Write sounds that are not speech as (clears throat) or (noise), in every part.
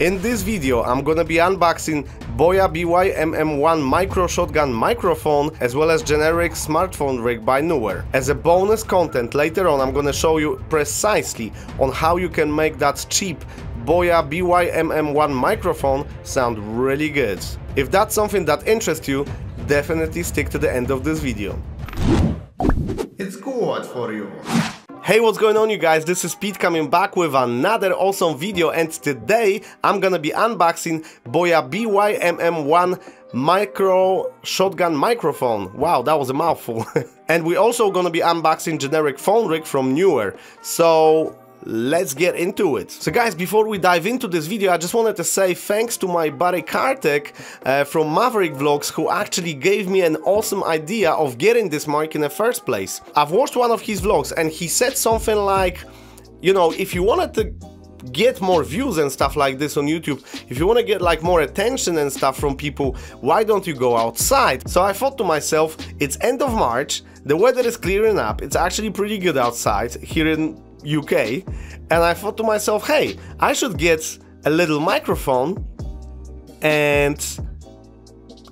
In this video I'm gonna be unboxing Boya BY-MM1 micro shotgun microphone as well as generic smartphone rig by Neewer. As a bonus content later on I'm gonna show you precisely on how you can make that cheap Boya BY-MM1 microphone sound really good. If that's something that interests you, definitely stick to the end of this video. It's good for you. Hey, what's going on you guys? This is Pete coming back with another awesome video and today I'm gonna be unboxing Boya BY-MM1 micro shotgun microphone. Wow, that was a mouthful. (laughs) and we're also gonna be unboxing generic phone rig from Neewer. So let's get into it. So guys, before we dive into this video, I just wanted to say thanks to my buddy Kartek uh, from Maverick Vlogs who actually gave me an awesome idea of getting this mic in the first place. I've watched one of his vlogs and he said something like, you know, if you wanted to get more views and stuff like this on YouTube, if you want to get like more attention and stuff from people, why don't you go outside? So I thought to myself, it's end of March, the weather is clearing up, it's actually pretty good outside here in UK, and I thought to myself, hey, I should get a little microphone and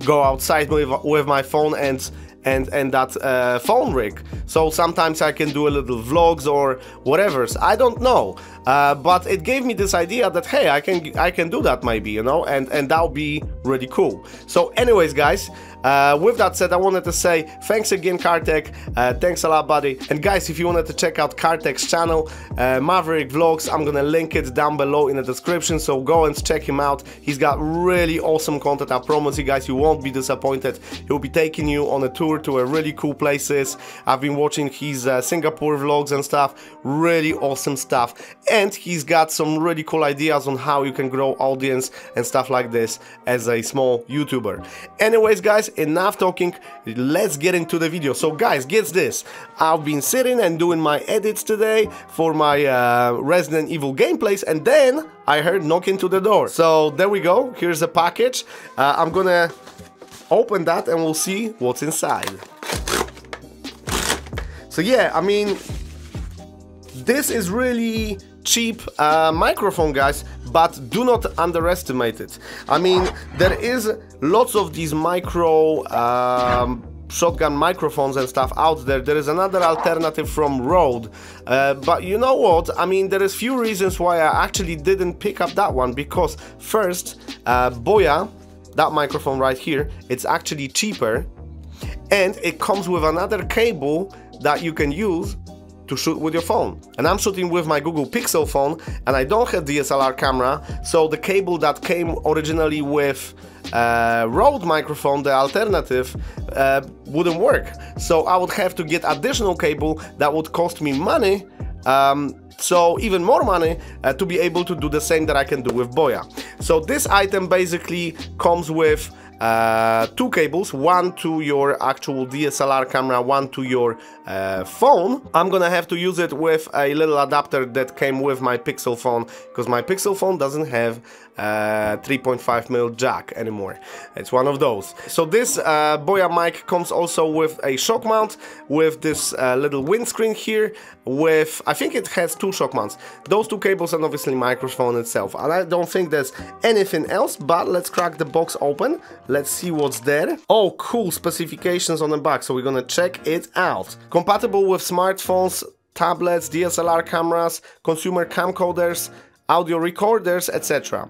go outside with, with my phone and and and that uh, phone rig. So sometimes I can do a little vlogs or whatever. I don't know, uh, but it gave me this idea that hey, I can I can do that maybe, you know, and and that would be really cool. So, anyways, guys, uh, with that said, I wanted to say thanks again, Kartek. Uh, thanks a lot, buddy. And guys, if you wanted to check out Kartek's channel, uh, Maverick Vlogs, I'm gonna link it down below in the description. So go and check him out. He's got really awesome content. I promise you guys, you won't be disappointed. He'll be taking you on a tour to a really cool places. I've been watching his uh, Singapore vlogs and stuff. Really awesome stuff. And he's got some really cool ideas on how you can grow audience and stuff like this as a small YouTuber. Anyways, guys, enough talking, let's get into the video. So guys, guess this, I've been sitting and doing my edits today for my uh, Resident Evil gameplays and then I heard knocking to the door. So there we go, here's a package. Uh, I'm gonna open that and we'll see what's inside. So yeah, I mean, this is really cheap uh, microphone guys but do not underestimate it. I mean there is lots of these micro um, shotgun microphones and stuff out there. There is another alternative from Rode. Uh, but you know what? I mean there is few reasons why I actually didn't pick up that one because first uh, Boya that microphone right here it's actually cheaper and it comes with another cable that you can use to shoot with your phone. And I'm shooting with my Google Pixel phone and I don't have DSLR camera, so the cable that came originally with uh, Rode microphone, the alternative, uh, wouldn't work. So I would have to get additional cable that would cost me money um, so even more money uh, to be able to do the same that I can do with Boya. So this item basically comes with uh, two cables, one to your actual DSLR camera, one to your uh, phone. I'm gonna have to use it with a little adapter that came with my Pixel phone because my Pixel phone doesn't have 3.5mm jack anymore. It's one of those. So this uh, Boya mic comes also with a shock mount with this uh, little windscreen here with, I think it has two shock mounts. Those two cables and obviously microphone itself. And I don't think there's anything else, but let's crack the box open. Let's see what's there. Oh, cool specifications on the back. So we're gonna check it out. Compatible with smartphones, tablets, DSLR cameras, consumer camcorders, audio recorders, etc.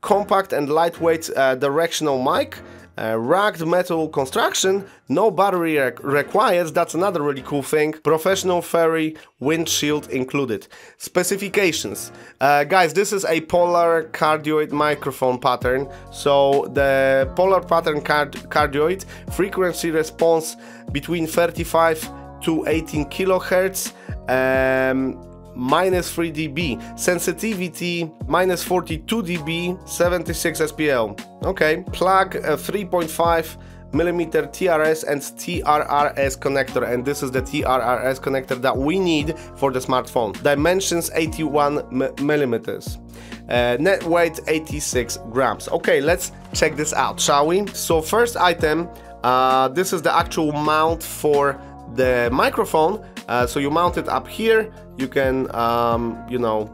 Compact and lightweight uh, directional mic, uh, rugged metal construction, no battery re required, that's another really cool thing. Professional fairy windshield included. Specifications. Uh, guys, this is a polar cardioid microphone pattern. So the polar pattern card cardioid frequency response between 35 to 18 kilohertz. Um, minus 3 dB, sensitivity minus 42 dB, 76 SPL. Okay, plug a 3.5 millimeter TRS and TRRS connector and this is the TRRS connector that we need for the smartphone. Dimensions 81 millimeters. Uh, net weight 86 grams. Okay, let's check this out, shall we? So first item, uh, this is the actual mount for the microphone uh, so you mount it up here. You can um, you know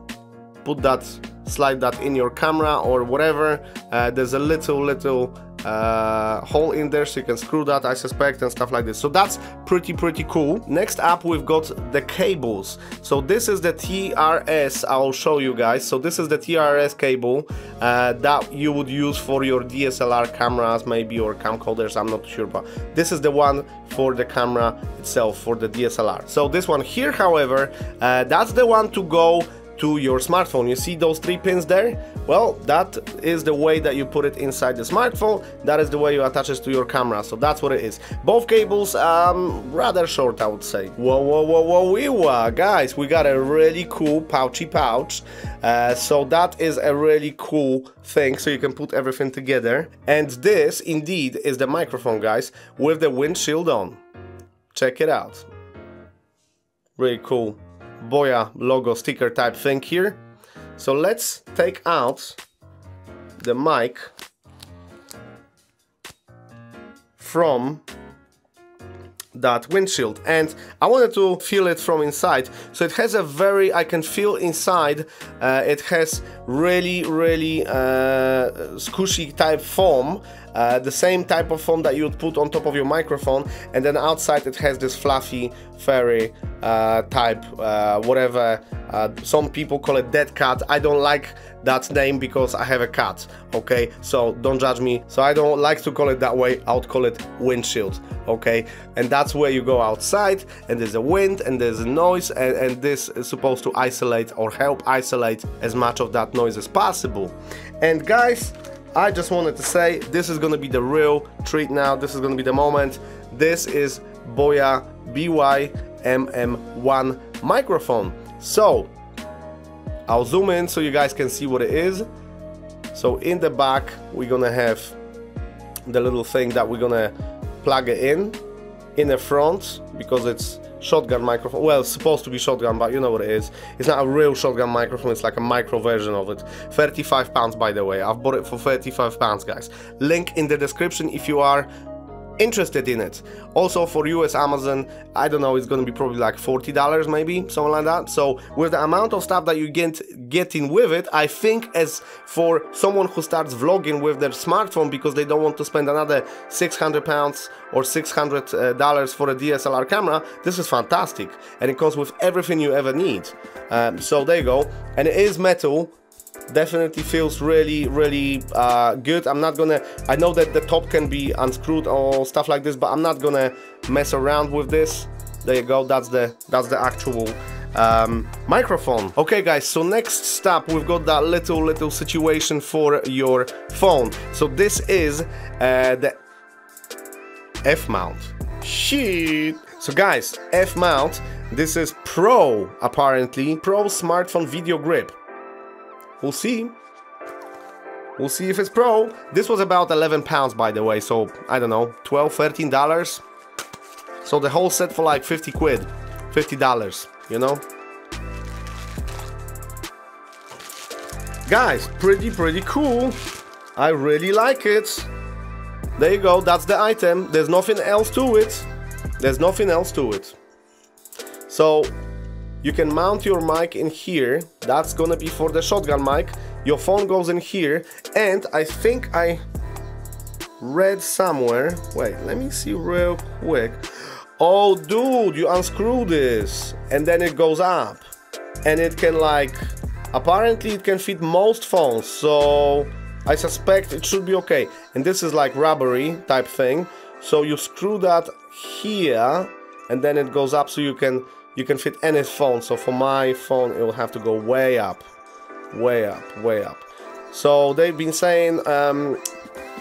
put that slide that in your camera or whatever. Uh, there's a little little uh, hole in there so you can screw that I suspect and stuff like this. So that's pretty pretty cool. Next up we've got the cables. So this is the TRS I'll show you guys. So this is the TRS cable uh, that you would use for your DSLR cameras maybe or camcorders I'm not sure but this is the one for the camera itself for the DSLR so this one here however uh, that's the one to go to your smartphone. You see those three pins there? Well, that is the way that you put it inside the smartphone. That is the way you attach it to your camera. So that's what it is. Both cables, um, rather short, I would say. Whoa, whoa, whoa, whoa, we wah. Guys, we got a really cool pouchy pouch. Uh, so that is a really cool thing. So you can put everything together. And this, indeed, is the microphone, guys, with the windshield on. Check it out. Really cool. Boya logo sticker type thing here. So let's take out the mic from that windshield. And I wanted to feel it from inside. So it has a very I can feel inside uh, it has really really uh, squishy type foam uh, the same type of foam that you would put on top of your microphone and then outside it has this fluffy furry uh, type uh, whatever uh, some people call it dead cat. I don't like that name because I have a cat okay? So don't judge me. So I don't like to call it that way. I would call it windshield okay? And that's where you go outside and there's a wind and there's a noise and, and this is supposed to isolate or help isolate as much of that noise as possible. And guys I just wanted to say this is gonna be the real treat now. This is gonna be the moment. This is Boya BY-MM1 microphone. So I'll zoom in so you guys can see what it is. So in the back we're gonna have the little thing that we're gonna plug it in. In the front because it's shotgun microphone. Well, it's supposed to be shotgun, but you know what it is. It's not a real shotgun microphone, it's like a micro version of it. 35 pounds, by the way. I've bought it for 35 pounds, guys. Link in the description if you are interested in it. Also for US Amazon, I don't know, it's gonna be probably like $40 maybe, something like that. So with the amount of stuff that you get getting with it, I think as for someone who starts vlogging with their smartphone because they don't want to spend another 600 pounds or 600 uh, dollars for a DSLR camera, this is fantastic. And it comes with everything you ever need. Um, so there you go. And it is metal, definitely feels really really uh, good. I'm not gonna I know that the top can be unscrewed or stuff like this but I'm not gonna mess around with this. There you go. That's the that's the actual um, microphone. Okay guys. So next step we've got that little little situation for your phone. So this is uh, the F mount. Shit. So guys F mount this is pro apparently. Pro smartphone video grip We'll see. We'll see if it's pro. This was about 11 pounds, by the way, so I don't know, 12, 13 dollars. So the whole set for like 50 quid, 50 dollars, you know? Guys, pretty, pretty cool. I really like it. There you go, that's the item. There's nothing else to it. There's nothing else to it. So you can mount your mic in here. That's gonna be for the shotgun mic. Your phone goes in here. And I think I read somewhere. Wait, let me see real quick. Oh, dude, you unscrew this. And then it goes up. And it can like... Apparently it can fit most phones. So I suspect it should be okay. And this is like rubbery type thing. So you screw that here. And then it goes up so you can you can fit any phone so for my phone it will have to go way up way up way up. So they've been saying um,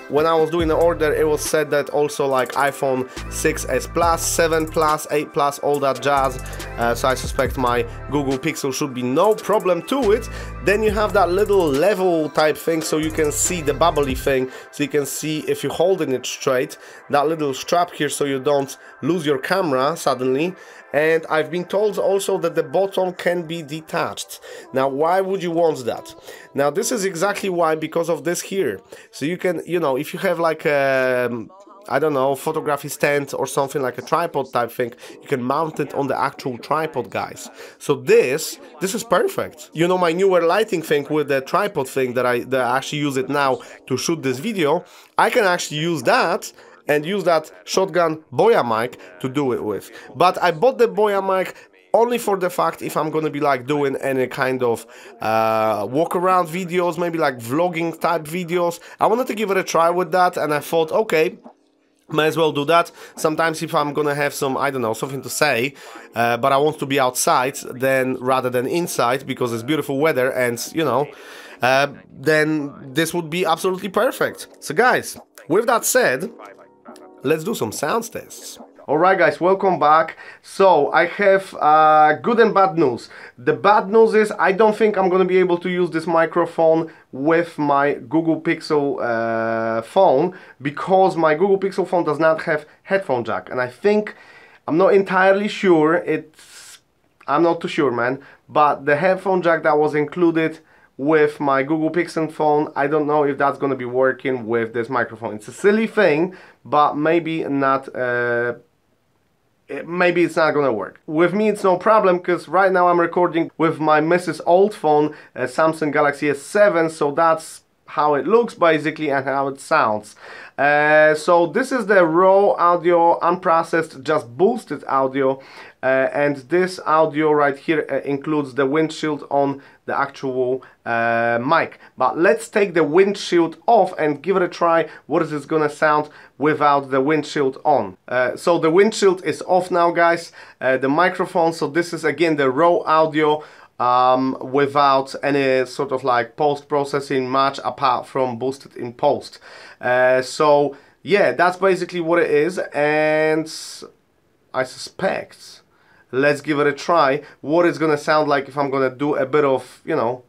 when I was doing the order it was said that also like iPhone 6s plus 7 plus 8 plus all that jazz. Uh, so I suspect my Google Pixel should be no problem to it. Then you have that little level type thing so you can see the bubbly thing. So you can see if you're holding it straight that little strap here so you don't lose your camera suddenly and I've been told also that the bottom can be detached. Now why would you want that? Now this is exactly why because of this here. So you can, you know, if you have like a um, I don't know, photography stand or something like a tripod type thing, you can mount it on the actual tripod, guys. So this, this is perfect. You know, my Neewer lighting thing with the tripod thing that I, that I actually use it now to shoot this video, I can actually use that and use that shotgun Boya mic to do it with. But I bought the Boya mic only for the fact if I'm gonna be like doing any kind of uh, walk around videos, maybe like vlogging type videos. I wanted to give it a try with that and I thought, okay, may as well do that. Sometimes if I'm gonna have some, I don't know, something to say, uh, but I want to be outside then rather than inside because it's beautiful weather and, you know, uh, then this would be absolutely perfect. So guys, with that said, let's do some sounds tests. Alright guys, welcome back. So, I have uh, good and bad news. The bad news is I don't think I'm gonna be able to use this microphone with my Google Pixel uh, phone because my Google Pixel phone does not have headphone jack and I think, I'm not entirely sure, it's, I'm not too sure man, but the headphone jack that was included with my Google Pixel phone. I don't know if that's gonna be working with this microphone. It's a silly thing, but maybe not uh, maybe it's not gonna work. With me it's no problem because right now I'm recording with my Mrs. Old phone, uh, Samsung Galaxy S7, so that's how it looks basically and how it sounds. Uh, so this is the raw audio, unprocessed, just boosted audio uh, and this audio right here uh, includes the windshield on the actual uh, mic. But let's take the windshield off and give it a try what is this gonna sound without the windshield on. Uh, so the windshield is off now guys, uh, the microphone, so this is again the raw audio um, without any sort of like post-processing much apart from boosted in post. Uh, so yeah, that's basically what it is and I suspect let's give it a try. What it's gonna sound like if I'm gonna do a bit of you know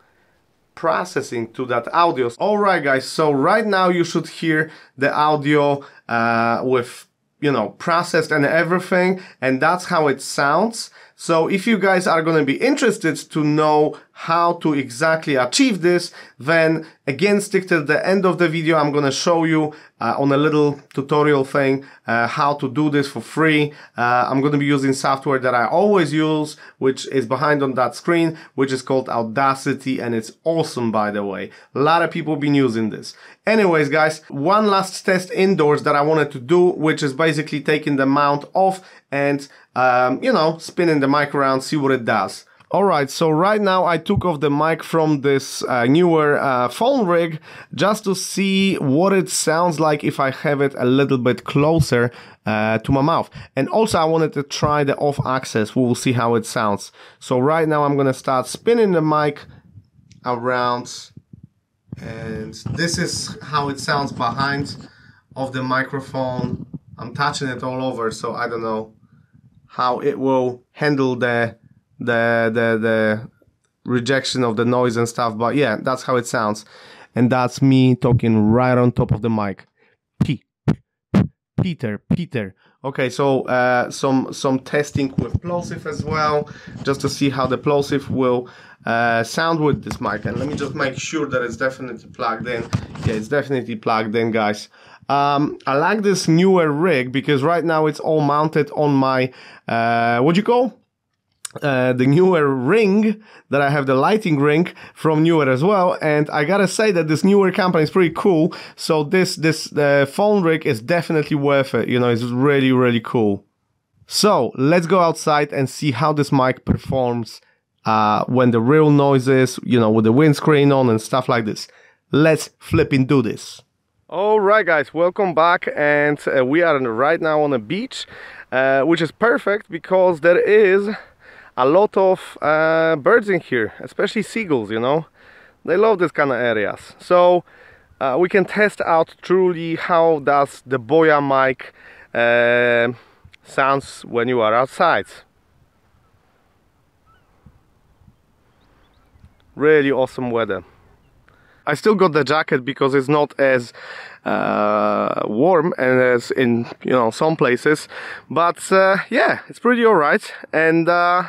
processing to that audio. Alright guys so right now you should hear the audio uh, with you know processed and everything and that's how it sounds so if you guys are going to be interested to know how to exactly achieve this, then again stick till the end of the video. I'm going to show you uh, on a little tutorial thing uh, how to do this for free. Uh, I'm going to be using software that I always use, which is behind on that screen, which is called Audacity and it's awesome by the way. A lot of people been using this. Anyways guys, one last test indoors that I wanted to do, which is basically taking the mount off and um, you know, spinning the mic around, see what it does. Alright, so right now I took off the mic from this uh, Neewer uh, phone rig just to see what it sounds like if I have it a little bit closer uh, to my mouth. And also I wanted to try the off axis, we will see how it sounds. So right now I'm gonna start spinning the mic around and this is how it sounds behind of the microphone. I'm touching it all over so I don't know how it will handle the the the the rejection of the noise and stuff. But yeah, that's how it sounds, and that's me talking right on top of the mic. P, Peter, Peter. Okay, so uh, some some testing with plosive as well, just to see how the plosive will uh, sound with this mic. And let me just make sure that it's definitely plugged in. Yeah, it's definitely plugged in, guys. Um, I like this Neewer rig because right now it's all mounted on my, uh, what you call? Uh, the Neewer ring that I have the lighting ring from Neewer as well. And I gotta say that this Neewer company is pretty cool. So this this uh, phone rig is definitely worth it. You know it's really really cool. So let's go outside and see how this mic performs uh, when the real noises you know with the windscreen on and stuff like this. Let's flip into this all right guys welcome back and uh, we are right now on a beach uh, which is perfect because there is a lot of uh, birds in here especially seagulls you know? They love this kind of areas. So uh, we can test out truly how does the Boya mic uh, sounds when you are outside. Really awesome weather I still got the jacket because it's not as uh, warm and as in you know some places but uh, yeah it's pretty alright and uh,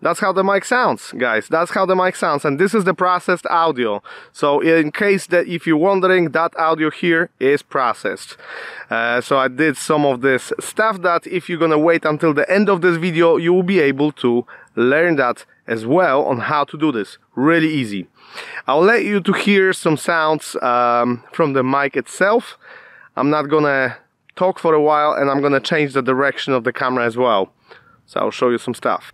that's how the mic sounds guys. That's how the mic sounds and this is the processed audio. So in case that if you're wondering that audio here is processed. Uh, so I did some of this stuff that if you're gonna wait until the end of this video you will be able to learn that as well on how to do this. Really easy. I'll let you to hear some sounds um, from the mic itself. I'm not gonna talk for a while and I'm gonna change the direction of the camera as well. So I'll show you some stuff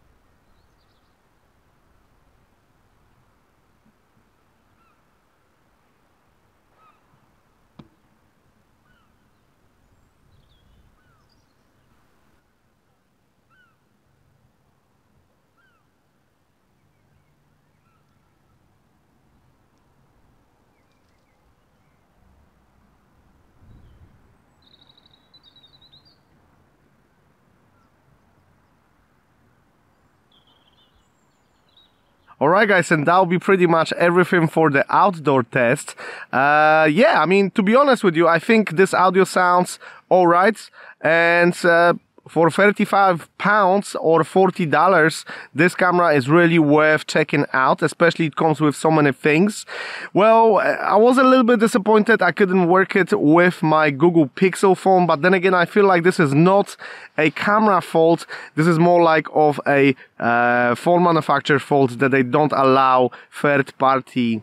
Alright guys, and that'll be pretty much everything for the outdoor test. Uh, yeah, I mean, to be honest with you, I think this audio sounds alright. And uh, for 35 pounds or 40 dollars this camera is really worth checking out especially it comes with so many things well i was a little bit disappointed i couldn't work it with my google pixel phone but then again i feel like this is not a camera fault this is more like of a uh, phone manufacturer fault that they don't allow third party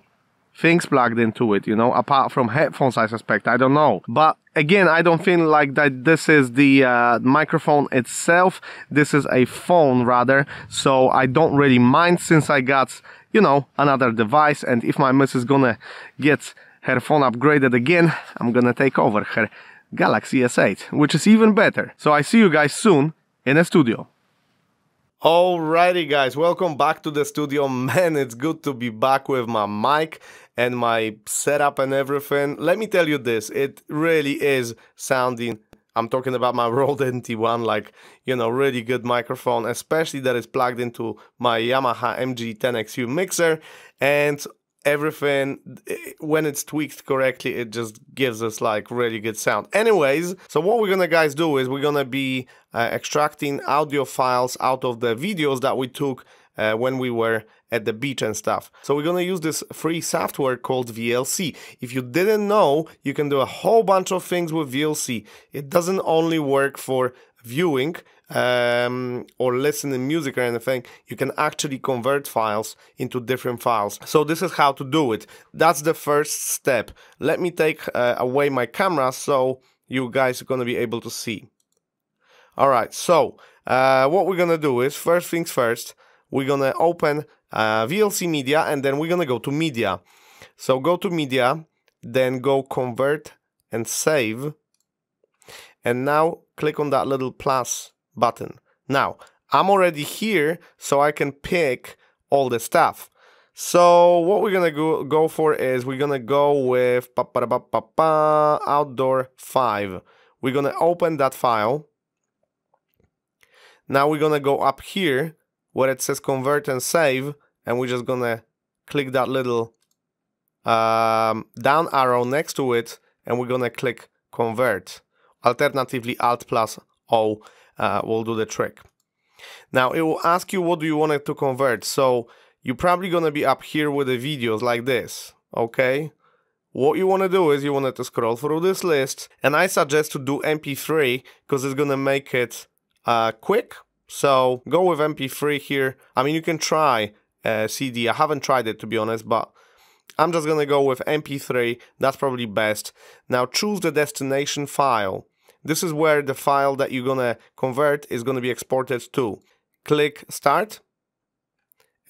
things plugged into it, you know, apart from headphones, I suspect. I don't know. But again, I don't feel like that this is the uh, microphone itself. This is a phone rather. So I don't really mind since I got, you know, another device. And if my miss is gonna get her phone upgraded again, I'm gonna take over her Galaxy S8, which is even better. So I see you guys soon in a studio. Alrighty guys, welcome back to the studio. Man, it's good to be back with my mic and my setup and everything. Let me tell you this, it really is sounding I'm talking about my (laughs) Rode NT1, like, you know, really good microphone, especially that is plugged into my Yamaha MG10XU mixer. And everything when it's tweaked correctly it just gives us like really good sound anyways so what we're gonna guys do is we're gonna be uh, extracting audio files out of the videos that we took uh, when we were at the beach and stuff. So we're gonna use this free software called VLC. If you didn't know, you can do a whole bunch of things with VLC. It doesn't only work for viewing um, or listening music or anything, you can actually convert files into different files. So this is how to do it. That's the first step. Let me take uh, away my camera so you guys are to be able to see. All right, so uh, what we're to do is, first things first, we're to open uh, VLC Media and then we're to go to Media. So go to Media, then go Convert and Save. And now click on that little plus button. Now, I'm already here, so I can pick all the stuff. So what we're gonna go, go for is we're gonna go with pa -pa -pa -pa -pa, outdoor 5. We're gonna open that file. Now we're gonna go up here where it says convert and save and we're just gonna click that little um, down arrow next to it and we're gonna click convert. Alternatively Alt plus O uh, will do the trick. Now it will ask you what do you want it to convert. So you're probably gonna be up here with the videos like this, okay? What you want to do is you want to scroll through this list and I suggest to do MP3 because it's gonna make it uh, quick. So go with MP3 here. I mean you can try uh, CD. I haven't tried it to be honest, but I'm just gonna go with MP3. That's probably best. Now choose the destination file. This is where the file that you're gonna convert is gonna be exported to. Click start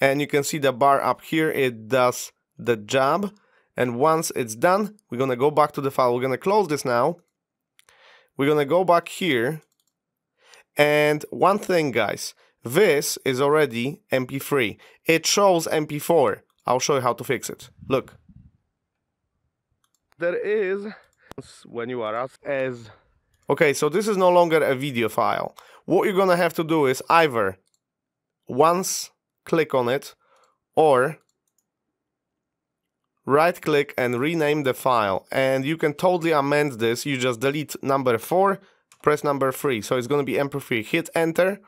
and you can see the bar up here, it does the job. And once it's done, we're gonna go back to the file. We're gonna close this now. We're gonna go back here. And one thing guys, this is already MP3. It shows MP4. I'll show you how to fix it. Look. There is, when you are as Okay, so this is no longer a video file. What you're gonna have to do is either once click on it or right click and rename the file and you can totally amend this you just delete number 4 press number 3 so it's going to be mp3 hit enter.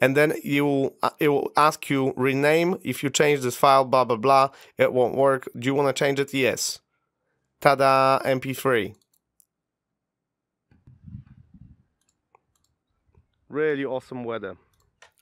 And then you uh, it will ask you rename. If you change this file blah blah blah it won't work. Do you want to change it? Yes. Tada mp3 really awesome weather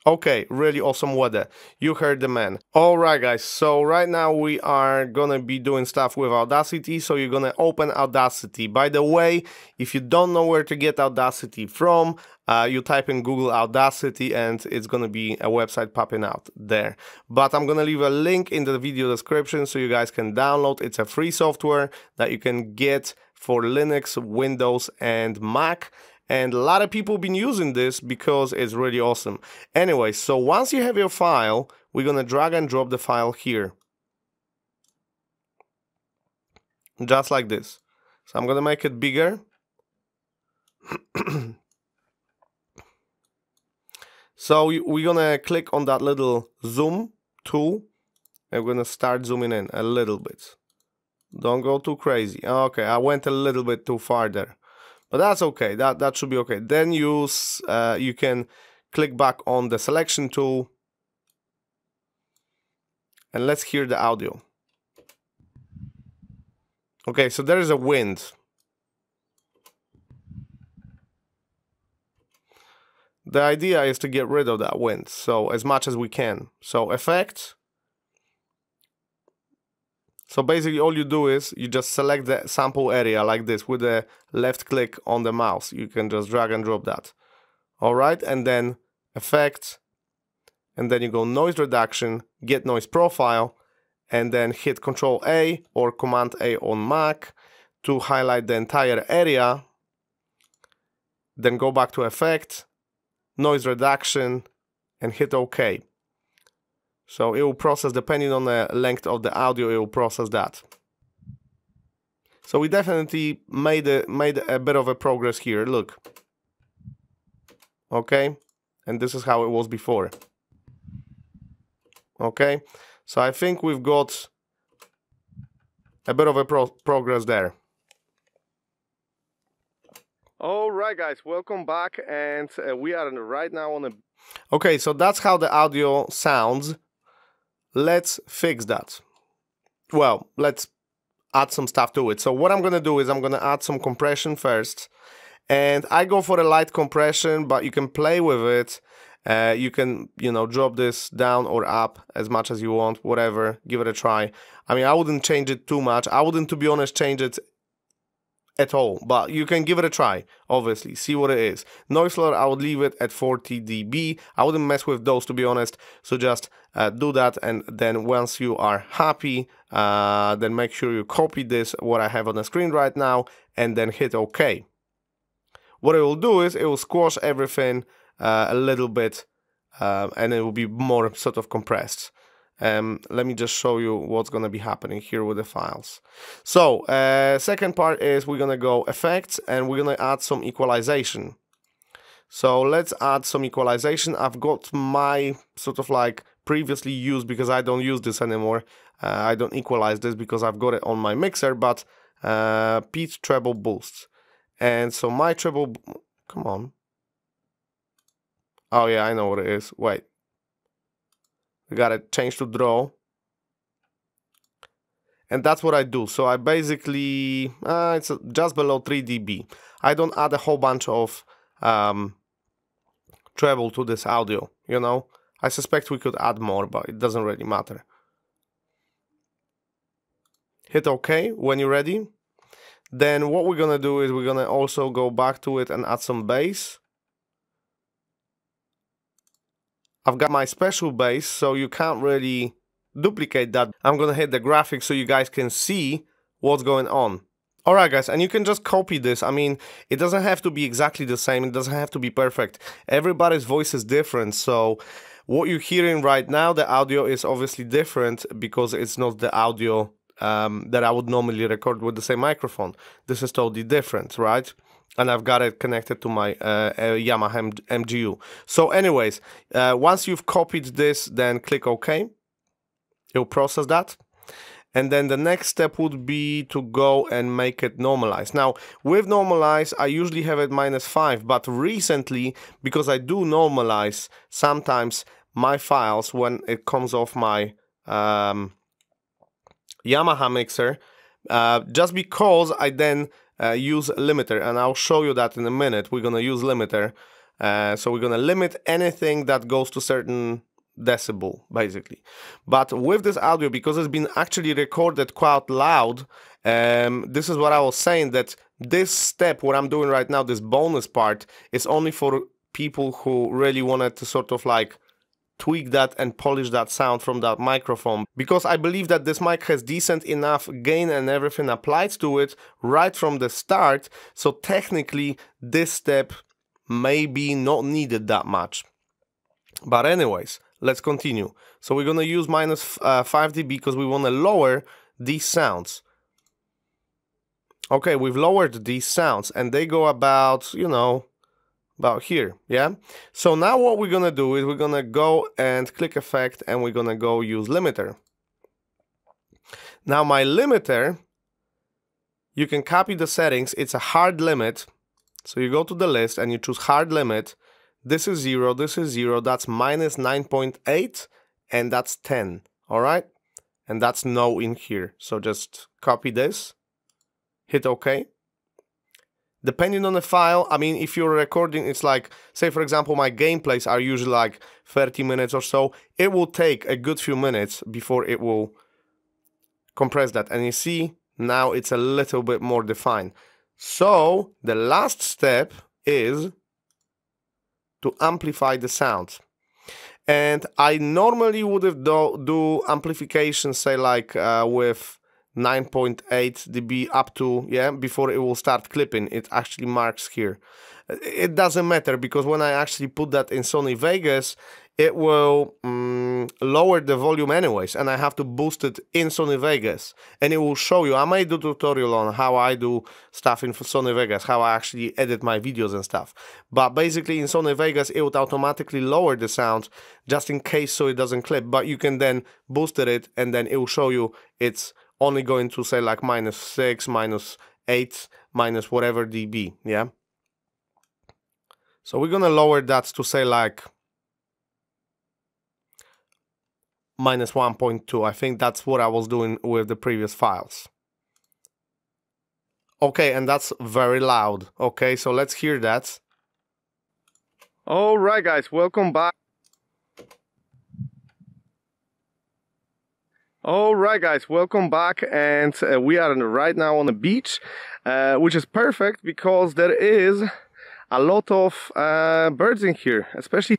Okay, really awesome weather. You heard the man. Alright guys, so right now we are gonna be doing stuff with Audacity, so you're gonna open Audacity. By the way, if you don't know where to get Audacity from, uh, you type in Google Audacity and it's gonna be a website popping out there. But I'm gonna leave a link in the video description so you guys can download. It's a free software that you can get for Linux, Windows, and Mac and a lot of people been using this because it's really awesome. Anyway, so once you have your file, we're gonna drag and drop the file here. Just like this. So I'm gonna make it bigger. (clears throat) so we're gonna click on that little zoom tool and we're gonna start zooming in a little bit. Don't go too crazy. Ah, okay, I went a little bit too far there but that's okay. That that should be okay. Then use uh, you can click back on the selection tool. And let's hear the audio. Okay so there is a wind. The idea is to get rid of that wind so as much as we can. So effect so basically all you do is you just select the sample area like this with the left click on the mouse. You can just drag and drop that. All right, and then effect, and then you go noise reduction, get noise profile, and then hit Control A or Command A on Mac to highlight the entire area. Then go back to effect, noise reduction, and hit OK. So it will process, depending on the length of the audio, it will process that. So we definitely made a, made a bit of a progress here. Look. Okay. And this is how it was before. Okay. So I think we've got a bit of a pro progress there. All right, guys, welcome back. And uh, we are right now on a... Okay, so that's how the audio sounds let's fix that. Well, let's add some stuff to it. So what I'm gonna do is I'm gonna add some compression first. And I go for a light compression, but you can play with it. Uh, you can, you know, drop this down or up as much as you want, whatever, give it a try. I mean, I wouldn't change it too much. I wouldn't, to be honest, change it at all, but you can give it a try, obviously, see what it is. Noise level, I would leave it at 40 dB. I wouldn't mess with those, to be honest, so just uh, do that, and then once you are happy, uh, then make sure you copy this, what I have on the screen right now, and then hit OK. What it will do is, it will squash everything uh, a little bit, uh, and it will be more sort of compressed. Um, let me just show you what's going to be happening here with the files. So, uh, second part is we're going to go effects and we're going to add some equalization. So let's add some equalization. I've got my sort of like previously used because I don't use this anymore. Uh, I don't equalize this because I've got it on my mixer, but uh, pitch treble boost. And so my treble, come on. Oh yeah, I know what it is. Wait, we got to change to draw. And that's what I do. So I basically, uh, it's just below 3 dB. I don't add a whole bunch of um, treble to this audio, you know. I suspect we could add more, but it doesn't really matter. Hit OK when you're ready. Then what we're gonna do is we're gonna also go back to it and add some bass. I've got my special bass, so you can't really duplicate that. I'm gonna hit the graphics so you guys can see what's going on. Alright guys, and you can just copy this. I mean, it doesn't have to be exactly the same, it doesn't have to be perfect. Everybody's voice is different, so what you're hearing right now, the audio is obviously different because it's not the audio um, that I would normally record with the same microphone. This is totally different, right? And I've got it connected to my uh, uh Yamaha M MGU. So anyways, uh, once you've copied this, then click OK. It will process that. and then the next step would be to go and make it normalize. Now, with normalize, I usually have it minus 5, but recently, because I do normalize sometimes my files when it comes off my um, Yamaha mixer, uh, just because I then uh, use limiter, and I'll show you that in a minute. We're gonna use limiter, uh, so we're gonna limit anything that goes to certain decibel basically but with this audio because it's been actually recorded quite loud um, this is what I was saying that this step what I'm doing right now this bonus part is only for people who really wanted to sort of like tweak that and polish that sound from that microphone because I believe that this mic has decent enough gain and everything applied to it right from the start so technically this step may be not needed that much but anyways Let's continue. So we're going to use minus, uh, 5 dB because we want to lower these sounds. Okay, we've lowered these sounds and they go about, you know, about here, yeah? So now what we're gonna do is we're gonna go and click effect and we're gonna go use limiter. Now my limiter, you can copy the settings, it's a hard limit. So you go to the list and you choose hard limit this is 0, this is 0, that's minus 9.8, and that's 10, all right? And that's no in here. So just copy this, hit OK. Depending on the file, I mean, if you're recording, it's like, say for example, my gameplays are usually like 30 minutes or so. It will take a good few minutes before it will compress that. And you see, now it's a little bit more defined. So the last step is to amplify the sound. And I normally would have do, do amplification, say like uh, with 9.8 dB up to, yeah, before it will start clipping. It actually marks here. It doesn't matter because when I actually put that in Sony Vegas, it will um, lower the volume anyways and I have to boost it in Sony Vegas and it will show you I made a tutorial on how I do stuff in Sony Vegas how I actually edit my videos and stuff but basically in Sony Vegas it would automatically lower the sound just in case so it doesn't clip but you can then boost it and then it will show you it's only going to say like minus 6 minus 8 minus whatever dB yeah so we're gonna lower that to say like minus 1.2. I think that's what I was doing with the previous files. Okay, and that's very loud. Okay, so let's hear that. All right, guys, welcome back. All right, guys, welcome back. And uh, we are right now on the beach, uh, which is perfect because there is a lot of uh, birds in here, especially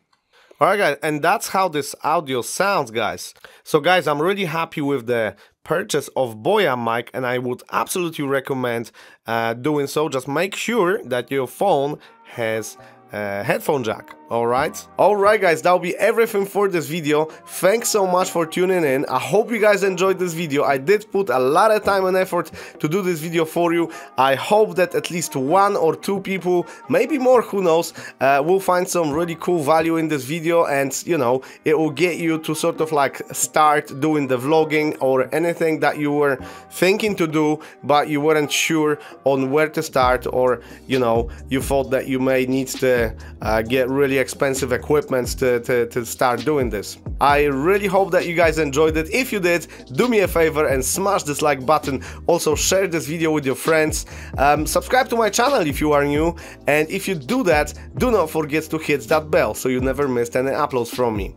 Alright guys, and that's how this audio sounds guys. So guys, I'm really happy with the purchase of Boya mic and I would absolutely recommend uh, doing so. Just make sure that your phone has a headphone jack Alright? Alright guys, that'll be everything for this video. Thanks so much for tuning in. I hope you guys enjoyed this video. I did put a lot of time and effort to do this video for you. I hope that at least one or two people, maybe more, who knows, uh, will find some really cool value in this video and, you know, it will get you to sort of like start doing the vlogging or anything that you were thinking to do, but you weren't sure on where to start or, you know, you thought that you may need to uh, get expensive equipment to, to, to start doing this. I really hope that you guys enjoyed it. If you did, do me a favor and smash this like button. Also share this video with your friends. Um, subscribe to my channel if you are new. And if you do that, do not forget to hit that bell so you never missed any uploads from me.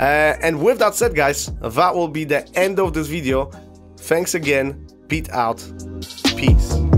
Uh, and with that said guys, that will be the end of this video. Thanks again. Pete out. Peace.